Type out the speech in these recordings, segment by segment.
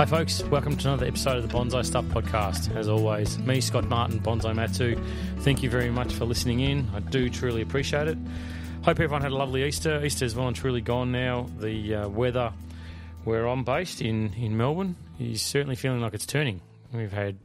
Hi, folks. Welcome to another episode of the Bonsai Stuff Podcast. As always, me, Scott Martin, Bonsai Matsu. Thank you very much for listening in. I do truly appreciate it. Hope everyone had a lovely Easter. Easter is well and truly gone now. The uh, weather where I'm based in, in Melbourne is certainly feeling like it's turning. We've had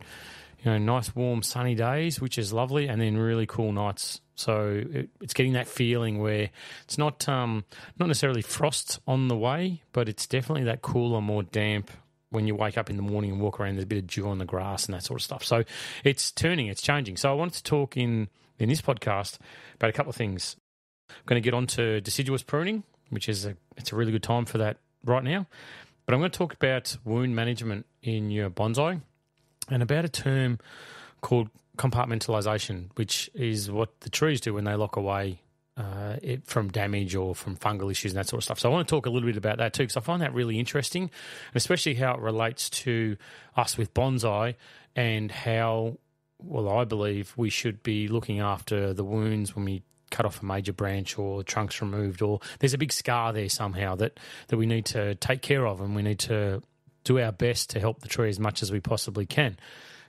you know nice, warm, sunny days, which is lovely, and then really cool nights. So it, it's getting that feeling where it's not um, not necessarily frost on the way, but it's definitely that cooler, more damp when you wake up in the morning and walk around, there's a bit of dew on the grass and that sort of stuff. So it's turning, it's changing. So I wanted to talk in in this podcast about a couple of things. I'm going to get on to deciduous pruning, which is a it's a really good time for that right now. But I'm going to talk about wound management in your bonsai and about a term called compartmentalization, which is what the trees do when they lock away uh, it, from damage or from fungal issues and that sort of stuff. So I want to talk a little bit about that too, because I find that really interesting, especially how it relates to us with bonsai and how, well, I believe we should be looking after the wounds when we cut off a major branch or trunks removed, or there's a big scar there somehow that, that we need to take care of, and we need to do our best to help the tree as much as we possibly can.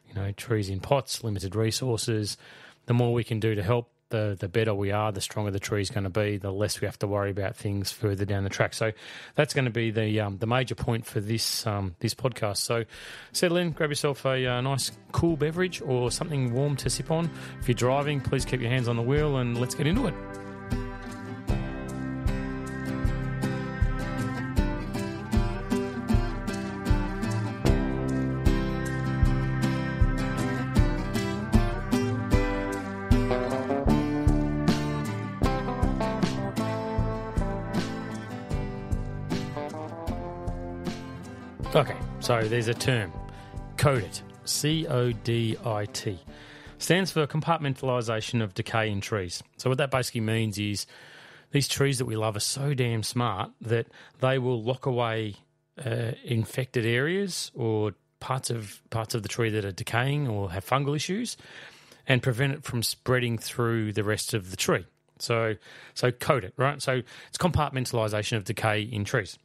You know, trees in pots, limited resources. The more we can do to help the the better we are, the stronger the tree is going to be, the less we have to worry about things further down the track. So that's going to be the um, the major point for this um, this podcast. So settle in, grab yourself a uh, nice cool beverage or something warm to sip on. If you're driving, please keep your hands on the wheel and let's get into it. So there's a term, CODIT, C O D I T, stands for compartmentalization of decay in trees. So what that basically means is these trees that we love are so damn smart that they will lock away uh, infected areas or parts of parts of the tree that are decaying or have fungal issues, and prevent it from spreading through the rest of the tree. So, so CODIT right. So it's compartmentalization of decay in trees.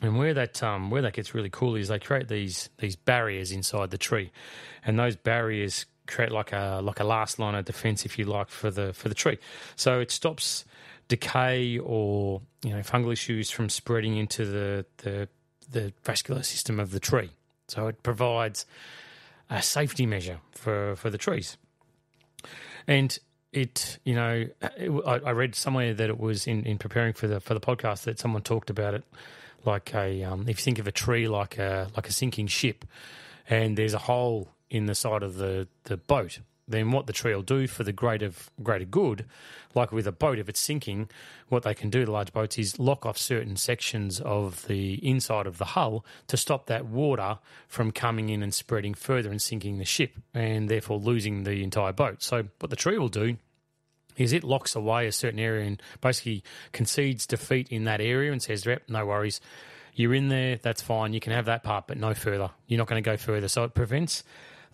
And where that um, where that gets really cool is they create these these barriers inside the tree, and those barriers create like a like a last line of defense, if you like, for the for the tree. So it stops decay or you know fungal issues from spreading into the the, the vascular system of the tree. So it provides a safety measure for for the trees, and it you know it, I, I read somewhere that it was in, in preparing for the for the podcast that someone talked about it like a um, if you think of a tree like a like a sinking ship, and there's a hole in the side of the, the boat, then what the tree will do for the greater greater good, like with a boat, if it's sinking, what they can do the large boats is lock off certain sections of the inside of the hull to stop that water from coming in and spreading further and sinking the ship, and therefore losing the entire boat. So what the tree will do is it locks away a certain area and basically concedes defeat in that area and says, "Yep, no worries, you're in there, that's fine, you can have that part, but no further. You're not going to go further." So it prevents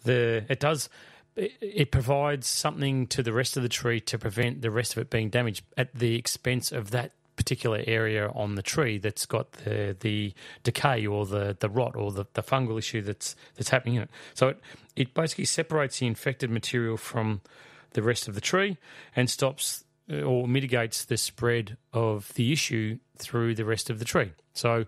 the. It does. It provides something to the rest of the tree to prevent the rest of it being damaged at the expense of that particular area on the tree that's got the the decay or the, the rot or the, the fungal issue that's that's happening in it. So it, it basically separates the infected material from the rest of the tree and stops uh, or mitigates the spread of the issue through the rest of the tree. So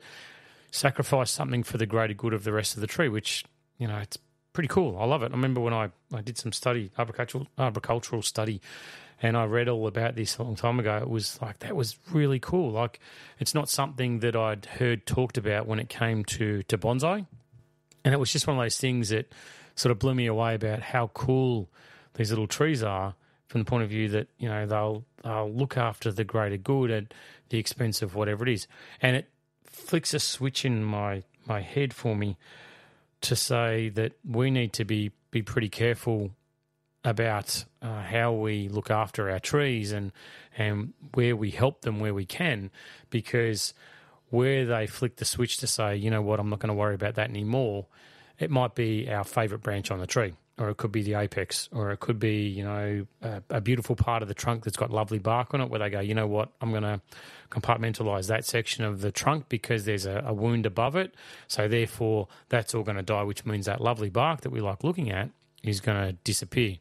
sacrifice something for the greater good of the rest of the tree, which, you know, it's pretty cool. I love it. I remember when I, I did some study, agricultural, arboricultural study, and I read all about this a long time ago. It was like, that was really cool. Like, it's not something that I'd heard talked about when it came to, to bonsai. And it was just one of those things that sort of blew me away about how cool – these little trees are from the point of view that you know they'll they'll look after the greater good at the expense of whatever it is, and it flicks a switch in my my head for me to say that we need to be be pretty careful about uh, how we look after our trees and and where we help them where we can because where they flick the switch to say you know what? I'm not going to worry about that anymore it might be our favorite branch on the tree or it could be the apex, or it could be you know a, a beautiful part of the trunk that's got lovely bark on it, where they go, you know what, I'm going to compartmentalize that section of the trunk because there's a, a wound above it, so therefore that's all going to die, which means that lovely bark that we like looking at is going to disappear.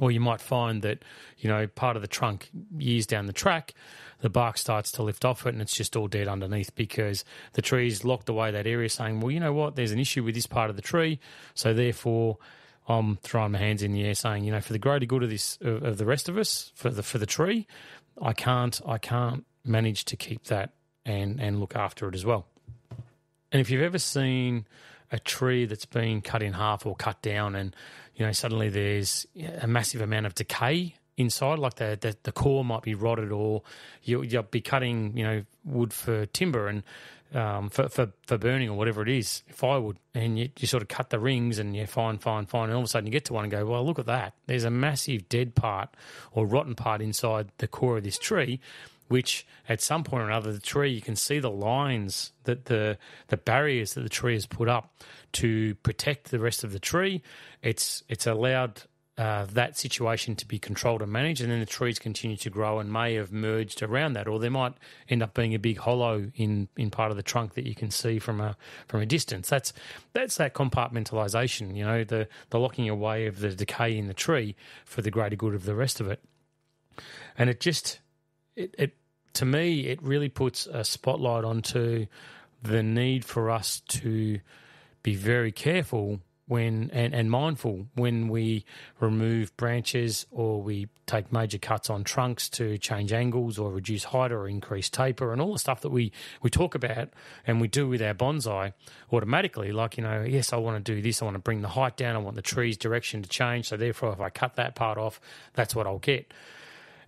Or you might find that, you know, part of the trunk years down the track, the bark starts to lift off it and it's just all dead underneath because the tree's locked away that area saying, well, you know what, there's an issue with this part of the tree. So therefore, I'm throwing my hands in the air saying, you know, for the greater good of this, of, of the rest of us, for the, for the tree, I can't, I can't manage to keep that and, and look after it as well. And if you've ever seen a tree that's been cut in half or cut down and you know, suddenly there's a massive amount of decay inside, like the, the, the core might be rotted, or you, will be cutting, you know, wood for timber and um, for, for, for burning or whatever it is, firewood, and you, you sort of cut the rings and you fine, fine, fine, and all of a sudden you get to one and go, well, look at that. There's a massive dead part or rotten part inside the core of this tree which at some point or another, the tree, you can see the lines that the, the barriers that the tree has put up to protect the rest of the tree. It's, it's allowed uh, that situation to be controlled and managed, and then the trees continue to grow and may have merged around that, or there might end up being a big hollow in, in part of the trunk that you can see from a from a distance. That's that's that compartmentalization, you know, the the locking away of the decay in the tree for the greater good of the rest of it, and it just it, it to me, it really puts a spotlight onto the need for us to be very careful when and, and mindful when we remove branches or we take major cuts on trunks to change angles or reduce height or increase taper and all the stuff that we, we talk about and we do with our bonsai automatically. Like, you know, yes, I want to do this. I want to bring the height down. I want the tree's direction to change. So therefore, if I cut that part off, that's what I'll get.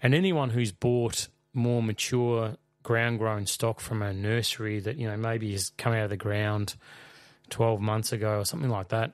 And anyone who's bought more mature ground grown stock from a nursery that you know maybe has come out of the ground 12 months ago or something like that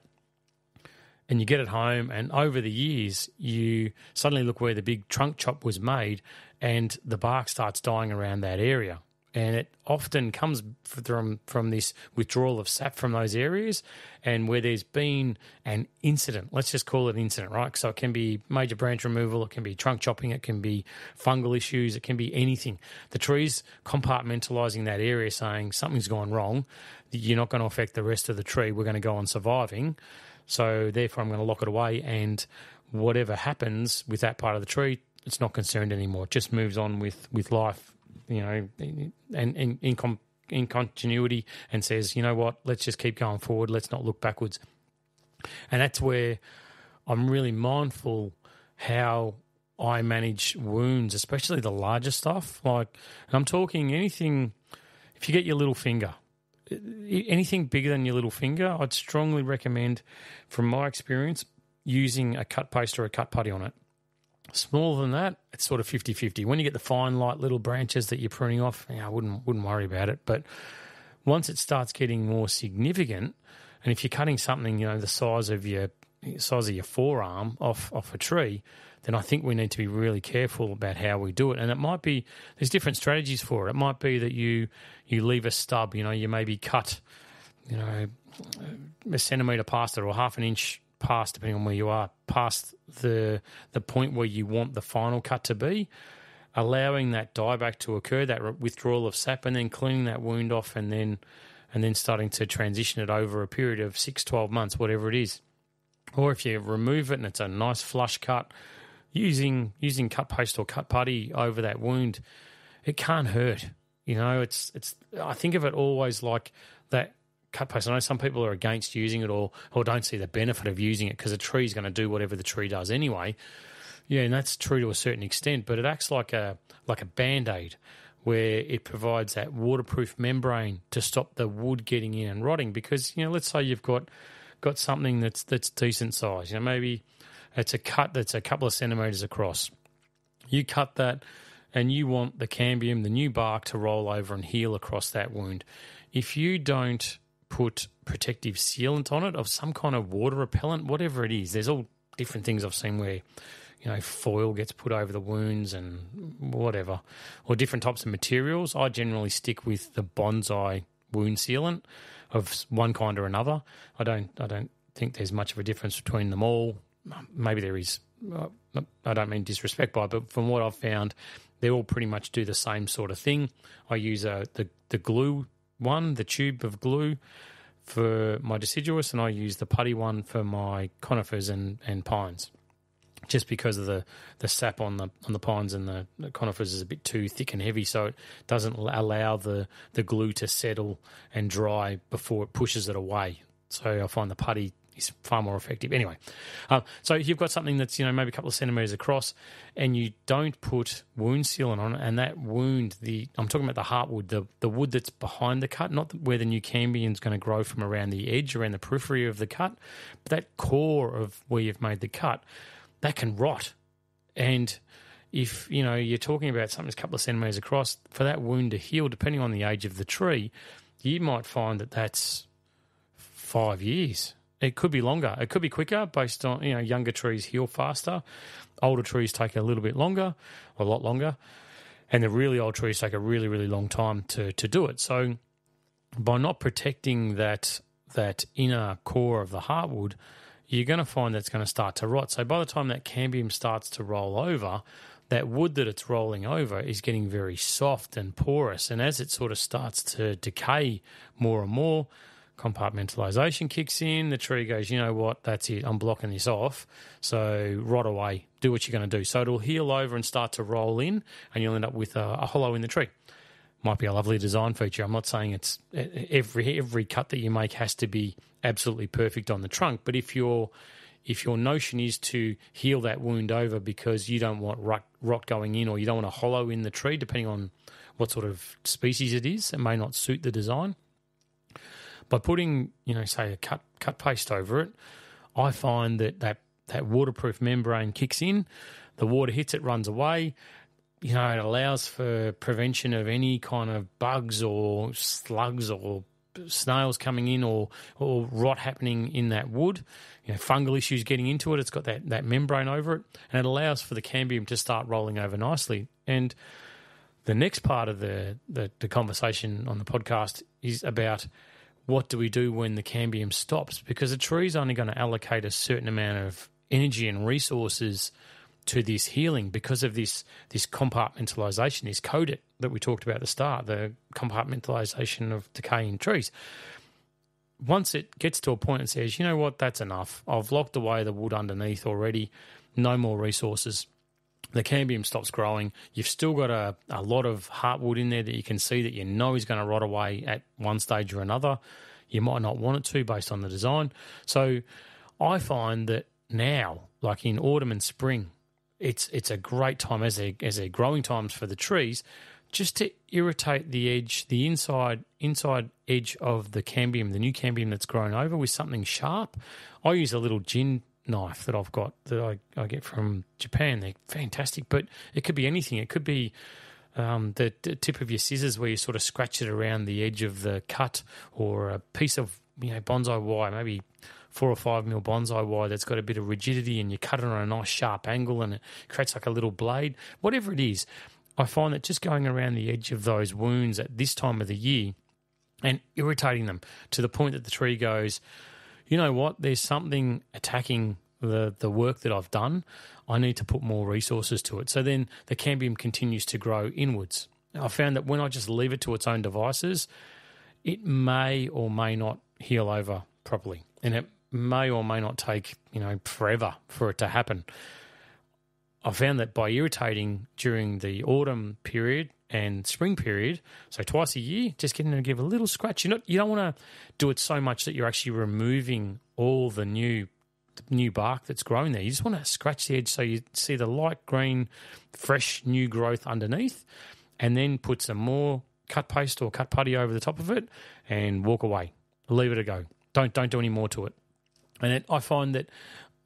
and you get it home and over the years you suddenly look where the big trunk chop was made and the bark starts dying around that area. And it often comes from from this withdrawal of sap from those areas and where there's been an incident. Let's just call it an incident right? So it can be major branch removal it can be trunk chopping it can be fungal issues it can be anything. The tree's compartmentalizing that area saying something's gone wrong you're not going to affect the rest of the tree we're going to go on surviving so therefore i'm going to lock it away and whatever happens with that part of the tree it's not concerned anymore it just moves on with with life you know, and, in, com- in continuity and says, you know what, let's just keep going forward. Let's not look backwards. And that's where I'm really mindful how I manage wounds, especially the larger stuff. Like, I'm talking anything, if you get your little finger, anything bigger than your little finger, I'd strongly recommend, from my experience, using a cut paste or a cut putty on it. Smaller than that, it's sort of 50 50. When you get the fine, light little branches that you're pruning off, yeah, I wouldn't, wouldn't worry about it. But once it starts getting more significant, and if you're cutting something, you know, the size of your size of your forearm off off a tree, then I think we need to be really careful about how we do it. And it might be there's different strategies for it. It might be that you you leave a stub. You know, you maybe cut, you know, a centimetre past it or half an inch past, depending on where you are, past the the point where you want the final cut to be, allowing that dieback to occur, that withdrawal of sap, and then cleaning that wound off, and then and then starting to transition it over a period of six, 12 months, whatever it is. Or if you remove it and it's a nice flush cut, using using cut paste or cut putty over that wound, it can't hurt. You know, it's it's. I think of it always like that cut paste. I know some people are against using it or or don't see the benefit of using it because a tree is going to do whatever the tree does anyway. Yeah, and that's true to a certain extent, but it acts like a like a band aid where it provides that waterproof membrane to stop the wood getting in and rotting. Because you know, let's say you've got got something that's that's decent size. You know, maybe it's a cut that's a couple of centimeters across. You cut that, and you want the cambium, the new bark, to roll over and heal across that wound. If you don't put protective sealant on it of some kind of water repellent, whatever it is. There's all different things I've seen where, you know, foil gets put over the wounds and whatever, or different types of materials. I generally stick with the bonsai wound sealant of one kind or another. I don't, I don't think there's much of a difference between them all. Maybe there is. Uh, I don't mean disrespect by, but from what I've found, they all pretty much do the same sort of thing. I use a, uh, the the glue one, the tube of glue for my deciduous, and I use the putty one for my conifers and, and pines. Just because of the, the sap on the on the pines and the, the conifers is a bit too thick and heavy, so it doesn't allow the, the glue to settle and dry before it pushes it away. So I find the putty is far more effective. Anyway, uh, so you've got something that's you know maybe a couple of centimeters across, and you don't put wound sealant on it, and that wound, the I'm talking about the heartwood, the the wood that's behind the cut, not where the new cambium is going to grow from around the edge, around the periphery of the cut, but that core of where you've made the cut, that can rot, and if you know you're talking about something that's a couple of centimeters across, for that wound to heal, depending on the age of the tree, you might find that that's five years it could be longer. It could be quicker based on, you know, younger trees heal faster. Older trees take a little bit longer, a lot longer. And the really old trees take a really, really long time to, to do it. So by not protecting that that inner core of the heartwood, you're going to find that's going to start to rot. So by the time that cambium starts to roll over, that wood that it's rolling over is getting very soft and porous. And as it sort of starts to decay more and more, compartmentalization kicks in. The tree goes, you know what, that's it, I'm blocking this off. So rot away, do what you're going to do. So it'll heal over and start to roll in, and you'll end up with a, a hollow in the tree. Might be a lovely design feature. I'm not saying it's every every cut that you make has to be absolutely perfect on the trunk, but if your if your notion is to heal that wound over because you don't want rot, rot going in or you don't want a hollow in the tree, depending on what sort of species it is, it may not suit the design by putting, you know, say a cut cut paste over it, I find that that, that waterproof membrane kicks in, the water hits it, runs away. You know, it allows for prevention of any kind of bugs or slugs or snails coming in or or rot happening in that wood, you know, fungal issues getting into it. It's got that, that membrane over it, and it allows for the cambium to start rolling over nicely. And the next part of the, the, the conversation on the podcast is about what do we do when the cambium stops? Because a tree is only going to allocate a certain amount of energy and resources to this healing because of this this compartmentalization, this codit that we talked about at the start, the compartmentalization of decay in trees. Once it gets to a point and says, you know what, that's enough. I've locked away the wood underneath already. No more resources. The cambium stops growing. You've still got a, a lot of heartwood in there that you can see that you know is going to rot away at one stage or another. You might not want it to based on the design. So I find that now, like in autumn and spring, it's it's a great time as they as they're growing times for the trees, just to irritate the edge, the inside inside edge of the cambium, the new cambium that's grown over with something sharp. I use a little gin knife that I've got that I, I get from Japan. They're fantastic, but it could be anything. It could be um, the, the, tip of your scissors where you sort of scratch it around the edge of the cut, or a piece of you know bonsai wire, maybe four or five mil bonsai wire that's got a bit of rigidity, and you cut it on a nice sharp angle, and it creates like a little blade. Whatever it is, I find that just going around the edge of those wounds at this time of the year and irritating them to the point that the tree goes, you know what? There's something attacking the the work that I've done. I need to put more resources to it. So then the cambium continues to grow inwards. I found that when I just leave it to its own devices, it may or may not heal over properly, and it may or may not take you know forever for it to happen. I found that by irritating during the autumn period and spring period, so twice a year, just getting to give a little scratch. You know, you don't want to do it so much that you're actually removing all the new new bark that's growing there. You just want to scratch the edge so you see the light green, fresh new growth underneath, and then put some more cut paste or cut putty over the top of it and walk away. Leave it a go. Don't don't do any more to it. And it, I find that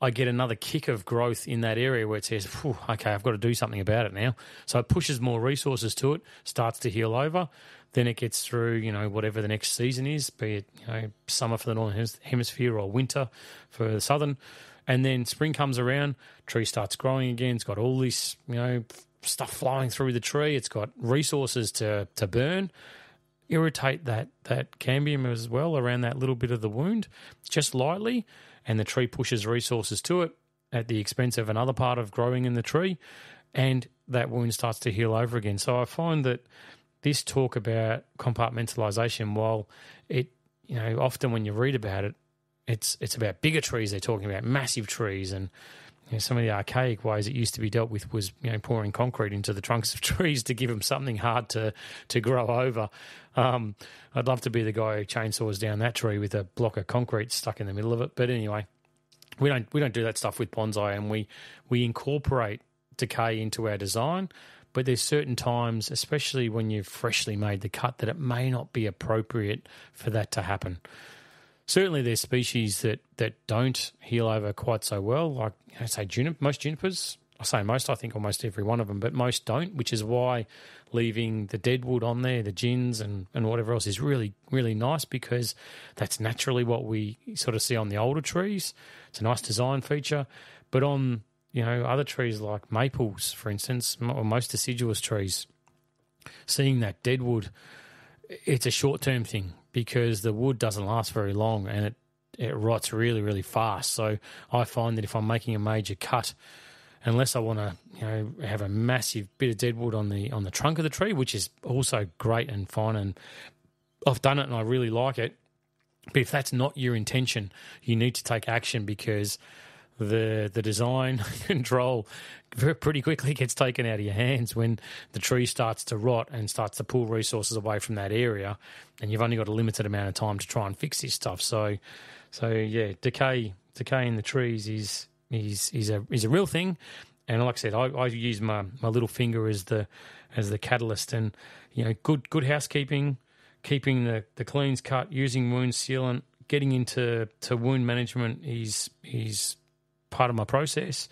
I get another kick of growth in that area where it says, okay, I've got to do something about it now. So it pushes more resources to it, starts to heal over. Then it gets through, you know, whatever the next season is, be it, you know, summer for the northern hemisphere or winter for the southern. And then spring comes around, tree starts growing again. It's got all this, you know, stuff flowing through the tree. It's got resources to, to burn irritate that that cambium as well around that little bit of the wound just lightly and the tree pushes resources to it at the expense of another part of growing in the tree, and that wound starts to heal over again. So I find that this talk about compartmentalization, while it, you know, often when you read about it, it's it's about bigger trees. They're talking about massive trees, and you know, some of the archaic ways it used to be dealt with was you know pouring concrete into the trunks of trees to give them something hard to to grow over. Um, I'd love to be the guy who chainsaws down that tree with a block of concrete stuck in the middle of it. But anyway, we don't we don't do that stuff with bonsai, and we we incorporate decay into our design. But there's certain times, especially when you've freshly made the cut, that it may not be appropriate for that to happen. Certainly, there's species that, that don't heal over quite so well, like I say, junip, most junipers. I say most, I think almost every one of them, but most don't, which is why leaving the deadwood on there, the gins and, and whatever else is really, really nice because that's naturally what we sort of see on the older trees. It's a nice design feature. But on you know, other trees like maples, for instance, or most deciduous trees, seeing that dead wood, it's a short term thing because the wood doesn't last very long and it, it rots really, really fast. So I find that if I'm making a major cut, unless I want to, you know, have a massive bit of dead wood on the on the trunk of the tree, which is also great and fine, and I've done it and I really like it. But if that's not your intention, you need to take action because the the design control pretty quickly gets taken out of your hands when the tree starts to rot and starts to pull resources away from that area, and you've only got a limited amount of time to try and fix this stuff. So, so yeah, decay decay in the trees is is is a is a real thing, and like I said, I, I use my my little finger as the as the catalyst, and you know, good good housekeeping, keeping the the cleans cut, using wound sealant, getting into to wound management is is part of my process.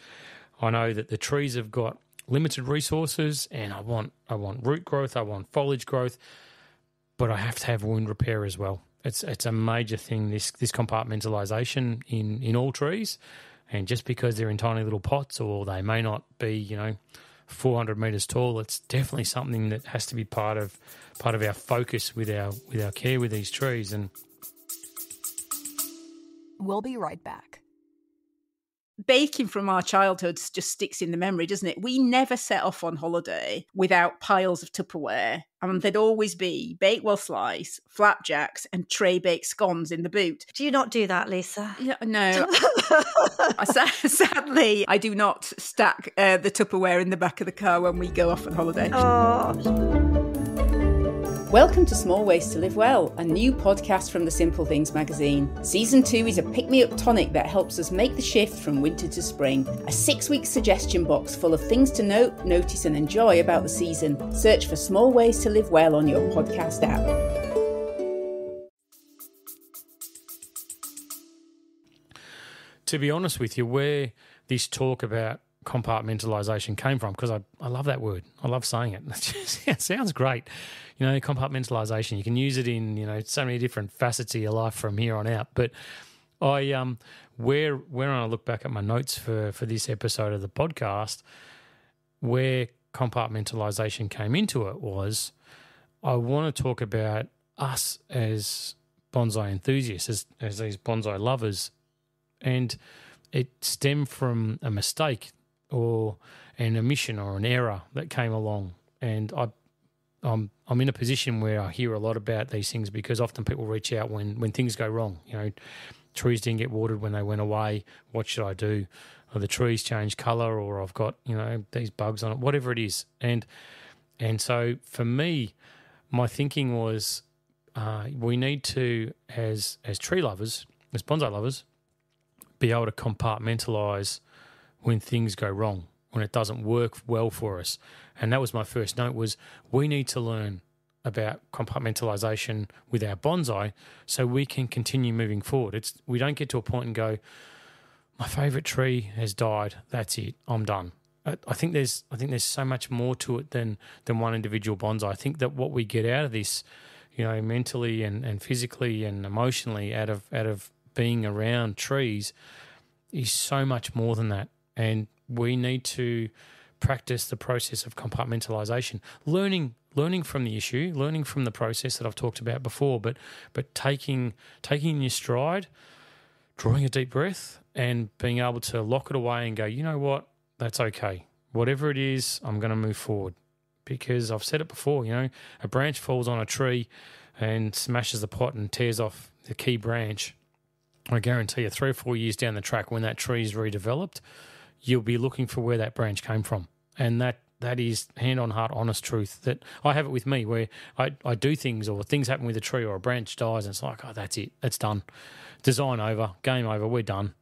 I know that the trees have got limited resources and I want I want root growth, I want foliage growth, but I have to have wound repair as well. It's it's a major thing this this compartmentalization in in all trees. And just because they're in tiny little pots or they may not be, you know, 400 meters tall, it's definitely something that has to be part of part of our focus with our with our care with these trees and We'll be right back baking from our childhoods just sticks in the memory, doesn't it? We never set off on holiday without piles of Tupperware. And there'd always be Bakewell slice, flapjacks, and tray baked scones in the boot. Do you not do that, Lisa? Yeah, no. Sadly, I do not stack uh, the Tupperware in the back of the car when we go off on holiday. Oh. Welcome to Small Ways to Live Well, a new podcast from the Simple Things magazine. Season 2 is a pick me up tonic that helps us make the shift from winter to spring. A six week suggestion box full of things to note, notice, and enjoy about the season. Search for Small Ways to Live Well on your podcast app. To be honest with you, where this talk about compartmentalization came from because I, I love that word. I love saying it. Just, it sounds great. You know, compartmentalization. You can use it in, you know, so many different facets of your life from here on out. But I um where where I look back at my notes for for this episode of the podcast, where compartmentalization came into it was I want to talk about us as bonsai enthusiasts, as, as these bonsai lovers, and it stemmed from a mistake or an omission or an error that came along. And I, I'm I'm in a position where I hear a lot about these things because often people reach out when when things go wrong. You know, trees didn't get watered when they went away. What should I do? Or the trees change color, or I've got you know these bugs on it, whatever it is. And and so for me, my thinking was uh, we need to as as tree lovers, as bonsai lovers, be able to compartmentalize when things go wrong, when it doesn't work well for us. And that was my first note was we need to learn about compartmentalization with our bonsai so we can continue moving forward. It's we don't get to a point and go, my favorite tree has died. That's it. I'm done. I think there's I think there's so much more to it than than one individual bonsai. I think that what we get out of this, you know, mentally and, and physically and emotionally out of out of being around trees is so much more than that and we need to practice the process of compartmentalization, learning learning from the issue, learning from the process that I've talked about before, but but taking taking your stride, drawing a deep breath, and being able to lock it away and go, you know what, that's okay. Whatever it is, I'm going to move forward because I've said it before. You know, a branch falls on a tree and smashes the pot and tears off the key branch. I guarantee you, three or four years down the track, when that tree is redeveloped, you'll be looking for where that branch came from, and that that is hand on heart, honest truth. That I have it with me, where I, I do things or things happen with a tree or a branch dies, and it's like, oh, that's it, that's done, design over, game over, we're done.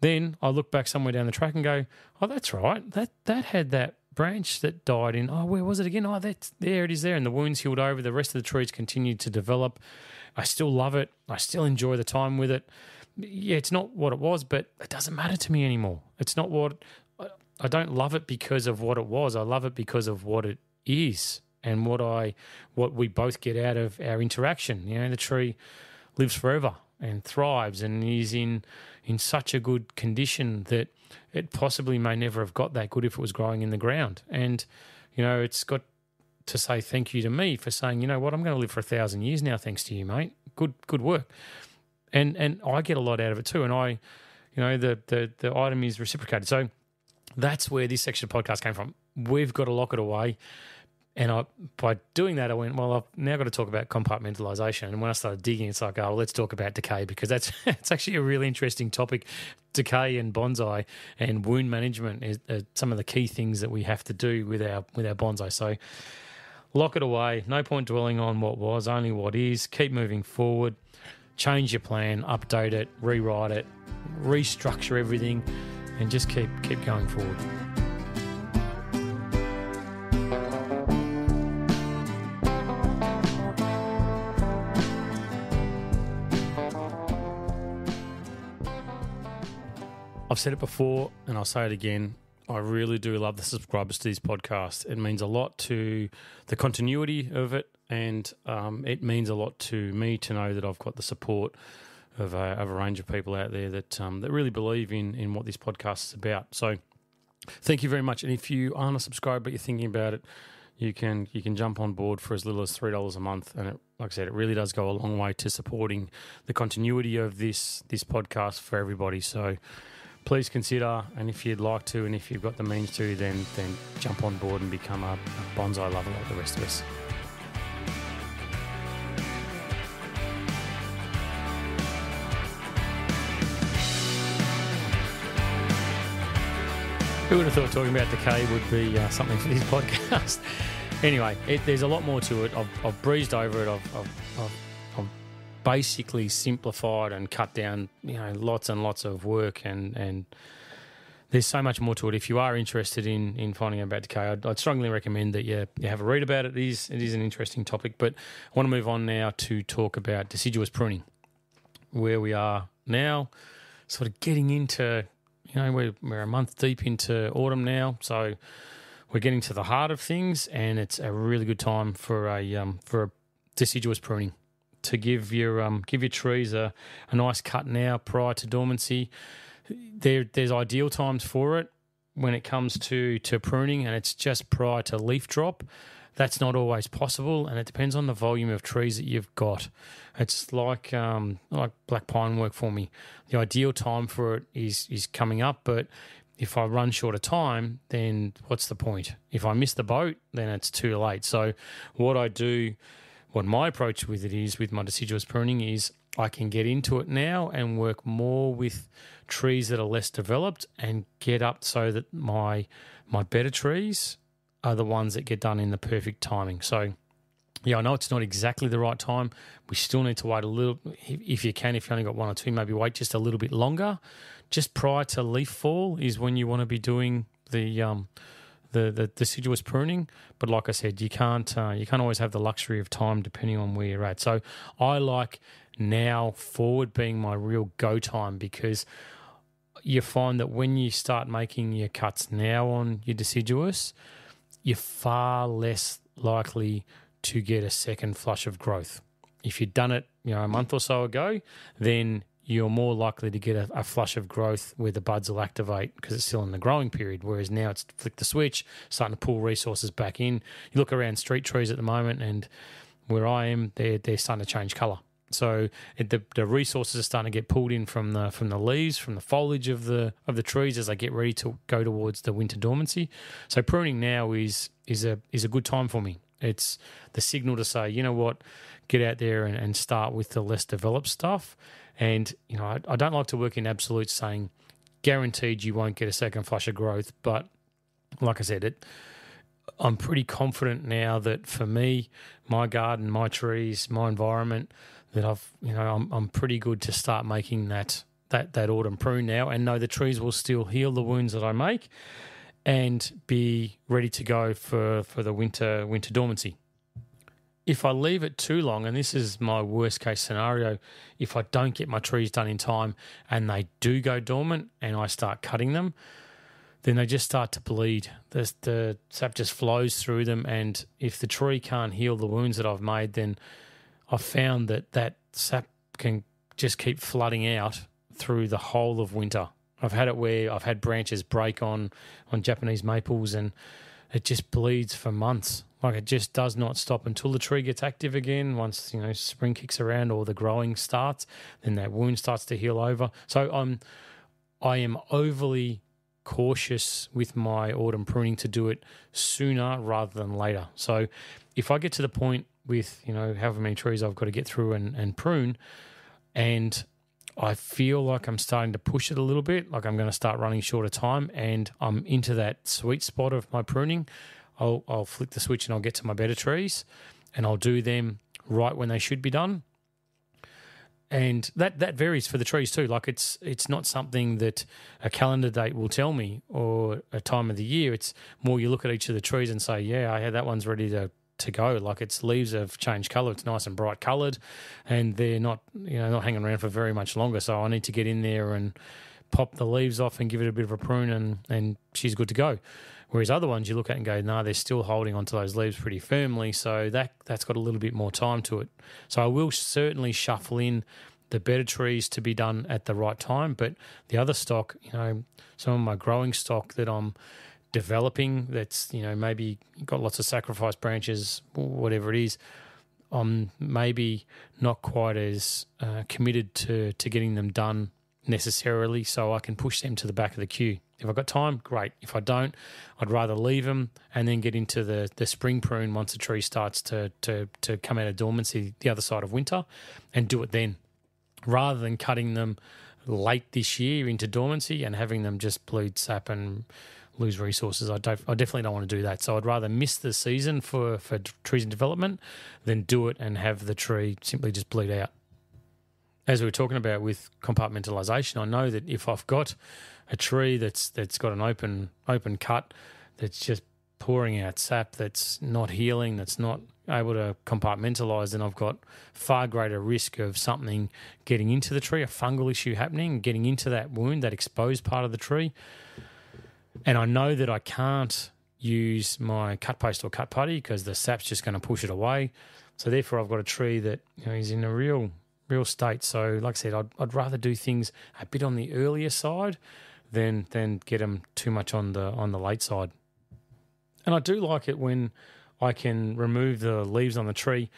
Then I look back somewhere down the track and go, oh, that's right, that that had that branch that died in. Oh, where was it again? Oh, that's there it is there, and the wounds healed over. The rest of the trees continued to develop. I still love it. I still enjoy the time with it. Yeah, it's not what it was, but it doesn't matter to me anymore. It's not what I don't love it because of what it was. I love it because of what it is and what I what we both get out of our interaction. You know, the tree lives forever and thrives and is in in such a good condition that it possibly may never have got that good if it was growing in the ground. And you know, it's got to say thank you to me for saying, you know what, I'm going to live for a thousand years now, thanks to you, mate. Good, good work. And and I get a lot out of it too. And I, you know, the the the item is reciprocated. So that's where this section of podcast came from. We've got to lock it away. And I, by doing that, I went, well, I've now got to talk about compartmentalization. And when I started digging, it's like, oh, well, let's talk about decay because that's it's actually a really interesting topic. Decay and bonsai and wound management is uh, some of the key things that we have to do with our with our bonsai. So lock it away. No point dwelling on what was, only what is. Keep moving forward. Change your plan, update it, rewrite it, restructure everything, and just keep keep going forward. I've said it before and I'll say it again. I really do love the subscribers to this podcast. It means a lot to the continuity of it, and um, it means a lot to me to know that I've got the support of a, of a range of people out there that um, that really believe in in what this podcast is about. So, thank you very much. And if you aren't a subscriber but you're thinking about it, you can you can jump on board for as little as three dollars a month, and it, like I said, it really does go a long way to supporting the continuity of this this podcast for everybody. So please consider, and if you'd like to, and if you've got the means to, then then jump on board and become a, a bonsai lover like the rest of us. Who would have thought talking about decay would be uh, something for this podcast? anyway, it, there's a lot more to it. I've, I've breezed over it. I've, I've, I've, basically simplified and cut down, you know, lots and lots of work and and there's so much more to it. If you are interested in in finding out about decay, I'd, I'd strongly recommend that you, you have a read about it. It is it is an interesting topic. But I want to move on now to talk about deciduous pruning, where we are now, sort of getting into you know, we're, we're a month deep into autumn now, so we're getting to the heart of things, and it's a really good time for a um, for a deciduous pruning to give your um, give your trees a, a nice cut now prior to dormancy. There, there's ideal times for it when it comes to to pruning, and it's just prior to leaf drop. That's not always possible, and it depends on the volume of trees that you've got. It's like um, like black pine work for me. The ideal time for it is is coming up, but if I run short of time, then what's the point? If I miss the boat, then it's too late. So, what I do, what my approach with it is with my deciduous pruning is I can get into it now and work more with trees that are less developed and get up so that my my better trees are the ones that get done in the perfect timing. So, yeah, I know it's not exactly the right time. We still need to wait a little, if you can, if you only got one or two, maybe wait just a little bit longer. Just prior to leaf fall is when you want to be doing the um, the, the deciduous pruning. But like I said, you can't uh, you can't always have the luxury of time depending on where you're at. So I like now forward being my real go time because you find that when you start making your cuts now on your deciduous, you're far less likely to get a second flush of growth. If you'd done it, you know, a month or so ago, then you're more likely to get a, a flush of growth where the buds will activate because it's still in the growing period. Whereas now it's flicked the switch, starting to pull resources back in. You look around street trees at the moment, and where I am, they're they're starting to change colour. So it, the the resources are starting to get pulled in from the from the leaves, from the foliage of the of the trees as they get ready to go towards the winter dormancy. So pruning now is is a is a good time for me. It's the signal to say, you know what, get out there and, and start with the less developed stuff. And you know, I, I don't like to work in absolutes, saying guaranteed you won't get a second flush of growth. But like I said, it I'm pretty confident now that for me, my garden, my trees, my environment, that I've you know I'm I'm pretty good to start making that that that autumn prune now, and know the trees will still heal the wounds that I make, and be ready to go for for the winter winter dormancy. If I leave it too long, and this is my worst case scenario, if I don't get my trees done in time and they do go dormant and I start cutting them, then they just start to bleed. The, the sap just flows through them, and if the tree can't heal the wounds that I've made, then I've found that that sap can just keep flooding out through the whole of winter. I've had it where I've had branches break on on Japanese maples, and it just bleeds for months. Like it just does not stop until the tree gets active again. Once you know spring kicks around or the growing starts, then that wound starts to heal over. So I'm I am overly cautious with my autumn pruning to do it sooner rather than later. So if I get to the point with, you know, however many trees I've got to get through and, and prune, and I feel like I'm starting to push it a little bit, like I'm going to start running short of time, and I'm into that sweet spot of my pruning, I'll, I'll flick the switch and I'll get to my better trees and I'll do them right when they should be done and that that varies for the trees too. Like it's it's not something that a calendar date will tell me or a time of the year. It's more you look at each of the trees and say, yeah, I had that one's ready to to go. Like its leaves have changed colour. It's nice and bright coloured, and they're not you know not hanging around for very much longer. So I need to get in there and pop the leaves off and give it a bit of a prune, and and she's good to go. Whereas other ones you look at and go, nah, they're still holding onto those leaves pretty firmly. So that that's got a little bit more time to it. So I will certainly shuffle in the better trees to be done at the right time. But the other stock, you know, some of my growing stock that I'm developing that's, you know, maybe got lots of sacrifice branches, whatever it is, I'm maybe not quite as uh, committed to, to getting them done necessarily. So I can push them to the back of the queue. If I've got time, great. If I don't, I'd rather leave them and then get into the, the spring prune once the tree starts to, to, to come out of dormancy the other side of winter and do it then rather than cutting them late this year into dormancy and having them just bleed sap and lose resources. I, don't, I definitely don't want to do that. So I'd rather miss the season for, for trees in development than do it and have the tree simply just bleed out. As we were talking about with compartmentalization, I know that if I've got a tree that's that's got an open open cut that's just pouring out sap that's not healing, that's not able to compartmentalize, then I've got far greater risk of something getting into the tree, a fungal issue happening, getting into that wound, that exposed part of the tree. And I know that I can't use my cut paste or cut putty because the sap's just going to push it away. So therefore, I've got a tree that you know, is in a real, real state. So, like I said, I'd, I'd rather do things a bit on the earlier side than than get them too much on the on the late side. And I do like it when I can remove the leaves on the tree,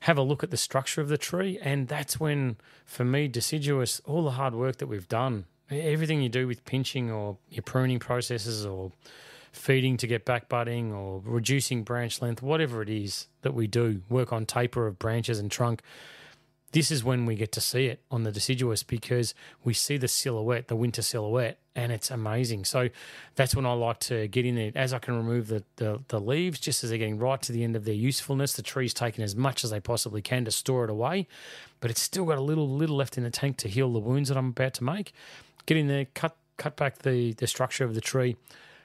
have a look at the structure of the tree, and that's when, for me, deciduous, all the hard work that we've done, everything you do with pinching or your pruning processes or feeding to get back budding or reducing branch length, whatever it is that we do, work on taper of branches and trunk this is when we get to see it on the deciduous because we see the silhouette, the winter silhouette, and it's amazing. So that's when I like to get in there as I can remove the, the, the, leaves just as they're getting right to the end of their usefulness. The tree's taken as much as they possibly can to store it away, but it's still got a little little left in the tank to heal the wounds that I'm about to make. Get in there, cut cut back the, the structure of the tree,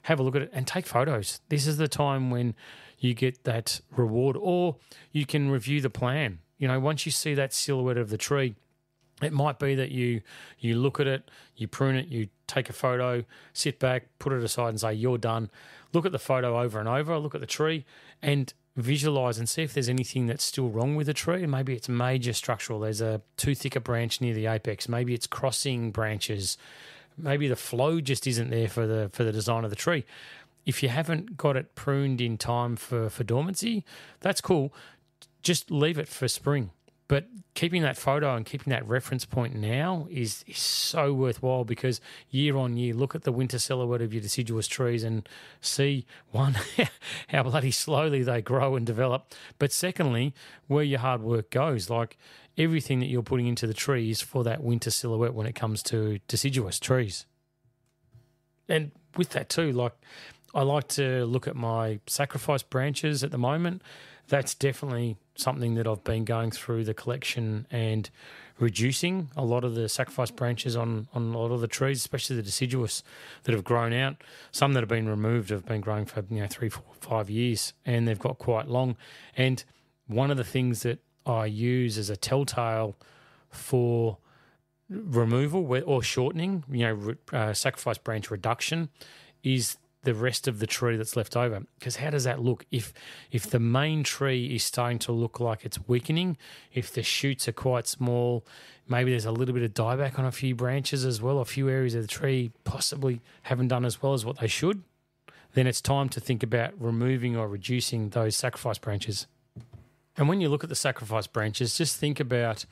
have a look at it, and take photos. This is the time when you get that reward, or you can review the plan you know, once you see that silhouette of the tree, it might be that you you look at it, you prune it, you take a photo, sit back, put it aside, and say you're done. Look at the photo over and over. Look at the tree, and visualize and see if there's anything that's still wrong with the tree. Maybe it's major structural. There's a too thick a branch near the apex. Maybe it's crossing branches. Maybe the flow just isn't there for the for the design of the tree. If you haven't got it pruned in time for for dormancy, that's cool just leave it for spring. But keeping that photo and keeping that reference point now is, is so worthwhile because year on year, look at the winter silhouette of your deciduous trees and see one, how bloody slowly they grow and develop. But secondly, where your hard work goes. Like everything that you're putting into the trees for that winter silhouette when it comes to deciduous trees. And with that too, like I like to look at my sacrifice branches at the moment. That's definitely something that I've been going through the collection and reducing a lot of the sacrifice branches on, on a lot of the trees, especially the deciduous that have grown out. Some that have been removed have been growing for you know three, four, five years, and they've got quite long. And one of the things that I use as a telltale for removal or shortening, you know, uh, sacrifice branch reduction, is the rest of the tree that's left over. Because how does that look if if the main tree is starting to look like it's weakening, if the shoots are quite small, maybe there's a little bit of dieback on a few branches as well, a few areas of the tree possibly haven't done as well as what they should, then it's time to think about removing or reducing those sacrifice branches. And when you look at the sacrifice branches, just think about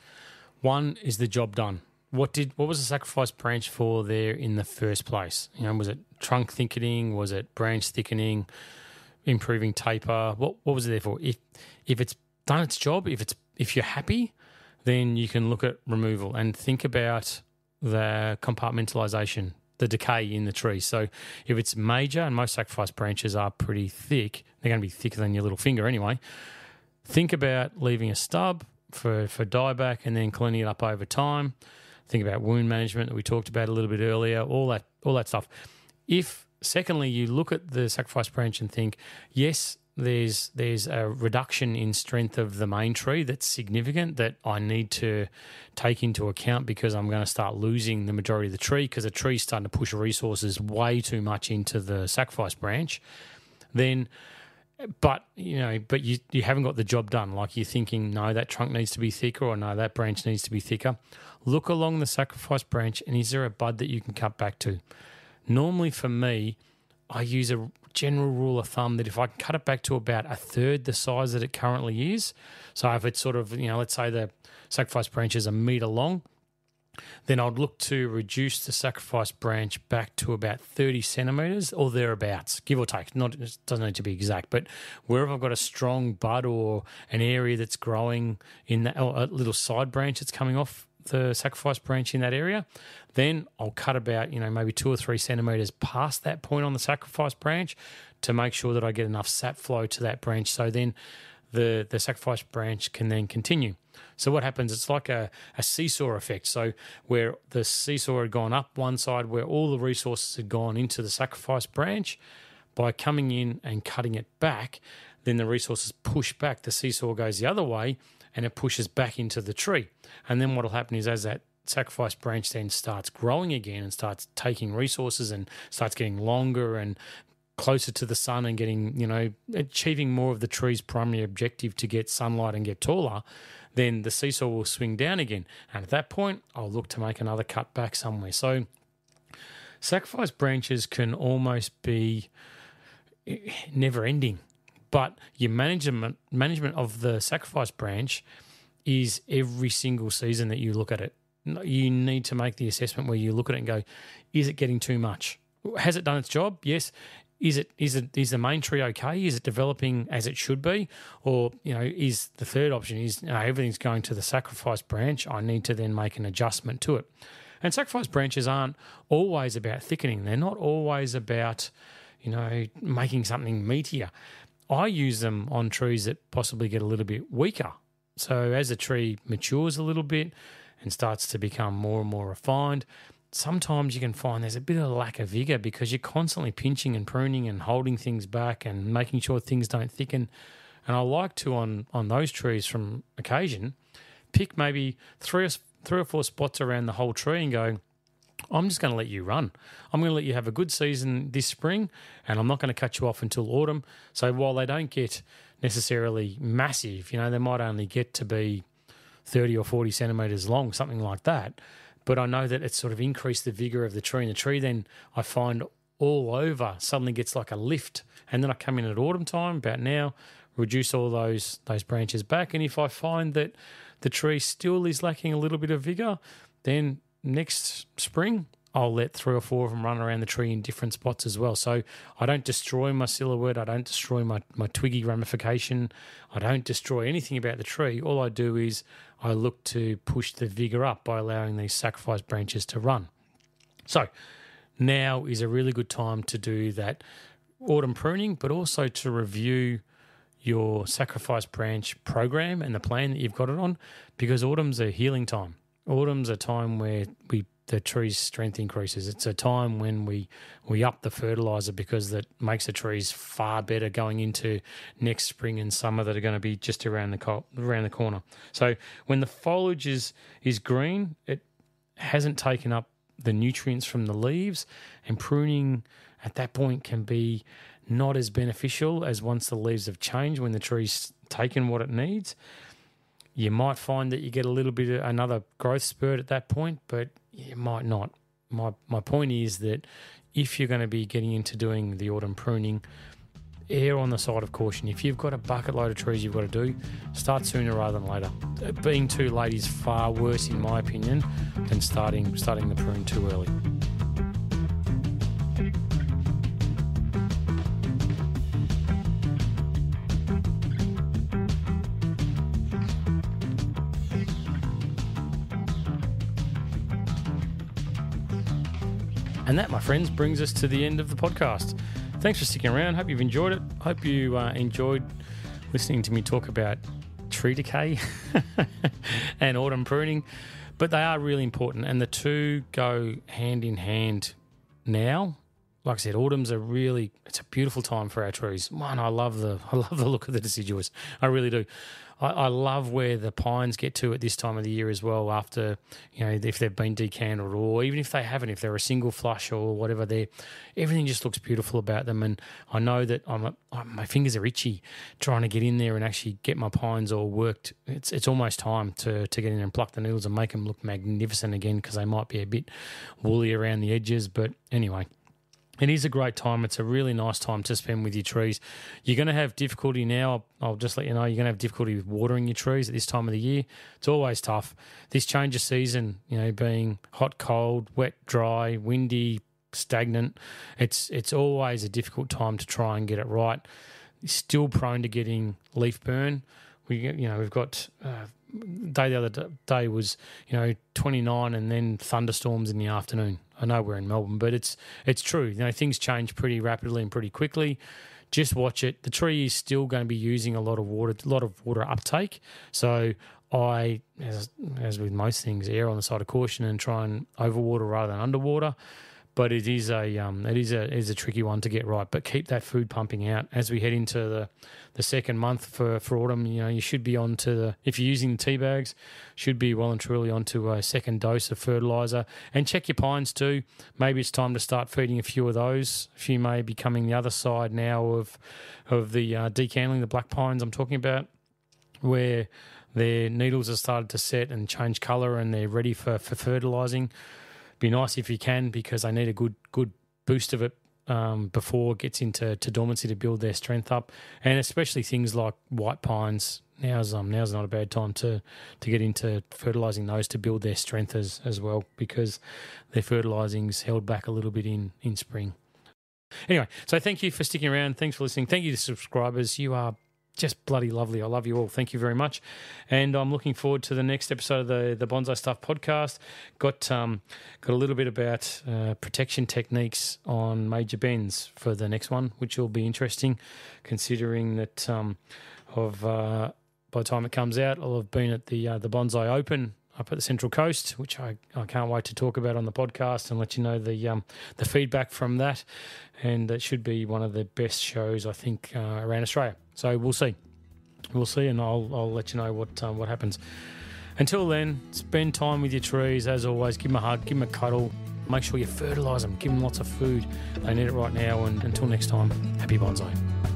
one is the job done what did what was the sacrifice branch for there in the first place? You know, was it trunk thickening? Was it branch thickening? Improving taper? What what was it there for? If if it's done its job, if it's if you're happy, then you can look at removal and think about the compartmentalization, the decay in the tree. So if it's major, and most sacrifice branches are pretty thick, they're going to be thicker than your little finger anyway. Think about leaving a stub for for dieback and then cleaning it up over time think about wound management that we talked about a little bit earlier, all that all that stuff. If secondly you look at the sacrifice branch and think, yes, there's there's a reduction in strength of the main tree that's significant that I need to take into account because I'm going to start losing the majority of the tree because the tree's starting to push resources way too much into the sacrifice branch, then but you know, but you you haven't got the job done. Like you're thinking, no, that trunk needs to be thicker, or no, that branch needs to be thicker. Look along the sacrifice branch, and is there a bud that you can cut back to? Normally, for me, I use a general rule of thumb that if I can cut it back to about a third the size that it currently is, so if it's sort of you know, let's say the sacrifice branch is a meter long, then I'd look to reduce the sacrifice branch back to about 30 centimeters or thereabouts, give or take. Not it doesn't need to be exact, but wherever I've got a strong bud or an area that's growing in that, a uh, little side branch that's coming off the sacrifice branch in that area, then I'll cut about, you know, maybe two or three centimeters past that point on the sacrifice branch to make sure that I get enough sap flow to that branch. So then the, the sacrifice branch can then continue. So what happens? It's like a, a seesaw effect. So where the seesaw had gone up one side, where all the resources had gone into the sacrifice branch, by coming in and cutting it back, then the resources push back. The seesaw goes the other way, and it pushes back into the tree. And then what will happen is as that sacrifice branch then starts growing again and starts taking resources and starts getting longer and closer to the sun and getting, you know, achieving more of the tree's primary objective to get sunlight and get taller, then the seesaw will swing down again. And at that point, I'll look to make another cut back somewhere. So sacrifice branches can almost be eh, never ending. But your management management of the sacrifice branch is every single season that you look at it. You need to make the assessment where you look at it and go, is it getting too much? Has it done its job? Yes is it is it is the main tree okay? Is it developing as it should be, or you know, is the third option is you know, everything's going to the sacrifice branch? I need to then make an adjustment to it. And sacrifice branches aren't always about thickening. They're not always about you know making something meatier. I use them on trees that possibly get a little bit weaker. So as a tree matures a little bit and starts to become more and more refined, sometimes you can find there's a bit of a lack of vigor because you're constantly pinching and pruning and holding things back and making sure things don't thicken. And I like to on on those trees from occasion pick maybe three or three or four spots around the whole tree and go. I'm just going to let you run. I'm going to let you have a good season this spring, and I'm not going to cut you off until autumn. So while they don't get necessarily massive, you know, they might only get to be 30 or 40 centimeters long, something like that but I know that it's sort of increased the vigor of the tree. And the tree then I find all over suddenly gets like a lift. And then I come in at autumn time, about now, reduce all those those branches back. And if I find that the tree still is lacking a little bit of vigor, then next spring I'll let three or four of them run around the tree in different spots as well. So I don't destroy my silhouette. I don't destroy my, my twiggy ramification. I don't destroy anything about the tree. All I do is I look to push the vigor up by allowing these sacrifice branches to run. So now is a really good time to do that autumn pruning, but also to review your sacrifice branch program and the plan that you've got it on because autumn's a healing time. Autumn's a time where we the tree's strength increases. It's a time when we we up the fertilizer because that makes the trees far better going into next spring and summer that are going to be just around the co- around the corner. So when the foliage is is green, it hasn't taken up the nutrients from the leaves, and pruning at that point can be not as beneficial as once the leaves have changed when the tree's taken what it needs. You might find that you get a little bit of another growth spurt at that point, but you might not. My my point is that if you're going to be getting into doing the autumn pruning, err on the side of caution. If you've got a bucket load of trees you've got to do, start sooner rather than later. Uh, being too late is far worse, in my opinion, than starting starting the prune too early. And that, my friends, brings us to the end of the podcast. Thanks for sticking around. Hope you've enjoyed it. Hope you uh, enjoyed listening to me talk about tree decay and autumn pruning. But they are really important, and the two go hand in hand now. Like I said, autumn's a really it's a beautiful time for our trees. Man, I love the I love the look of the deciduous. I really do. I, I, love where the pines get to at this time of the year as well. After you know, if they've been decandled or even if they haven't, if they're a single flush or whatever, they everything just looks beautiful about them. And I know that I'm, my fingers are itchy trying to get in there and actually get my pines all worked. It's it's almost time to to get in and pluck the needles and make them look magnificent again because they might be a bit woolly around the edges. But anyway, it is a great time. It's a really nice time to spend with your trees. You're going to have difficulty now. I'll just let you know you're going to have difficulty with watering your trees at this time of the year. It's always tough. This change of season, you know, being hot, cold, wet, dry, windy, stagnant, it's it's always a difficult time to try and get it right. Still prone to getting leaf burn. We you know we've got uh, day the other day was you know 29 and then thunderstorms in the afternoon. I know we're in Melbourne, but it's it's true. You know things change pretty rapidly and pretty quickly. Just watch it. The tree is still going to be using a lot of water, a lot of water uptake. So I, as, as with most things, err on the side of caution and try and overwater rather than underwater but it is a um, it is a is a tricky one to get right. But keep that food pumping out as we head into the the second month for, for autumn. You know, you should be on to the if you're using the tea bags, should be well and truly onto a second dose of fertilizer. And check your pines too. Maybe it's time to start feeding a few of those. A few may be coming the other side now of of the uh, decandling the black pines I'm talking about, where their needles have started to set and change colour and they're ready for, for fertilizing be nice if you can because they need a good good boost of it um, before it gets into to dormancy to build their strength up, and especially things like white pines. Now's um now's not a bad time to to get into fertilizing those to build their strength as as well because their fertilizing's held back a little bit in in spring. Anyway, so thank you for sticking around. Thanks for listening. Thank you to subscribers. You are just bloody lovely. I love you all. Thank you very much. And I'm looking forward to the next episode of the the Bonsai Stuff podcast. Got um, got a little bit about uh, protection techniques on major bends for the next one, which will be interesting, considering that um, of uh, by the time it comes out, I'll have been at the uh, the Bonsai Open up at the Central Coast, which I, I can't wait to talk about on the podcast and let you know the um, the feedback from that. And it should be one of the best shows I think uh, around Australia. So we'll see. We'll see, and I'll, I'll let you know what um, what happens. Until then, spend time with your trees. As always, give them a hug, give them a cuddle. Make sure you fertilise them, give them lots of food. They need it right now. And until next time, happy bonsai.